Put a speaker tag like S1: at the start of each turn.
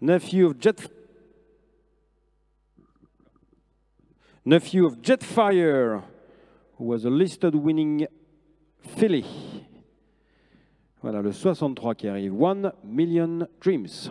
S1: Nephew of Jet. Nephew of Jetfire, who was a listed winning filly. Voilà le 63 qui arrive. One Million Dreams.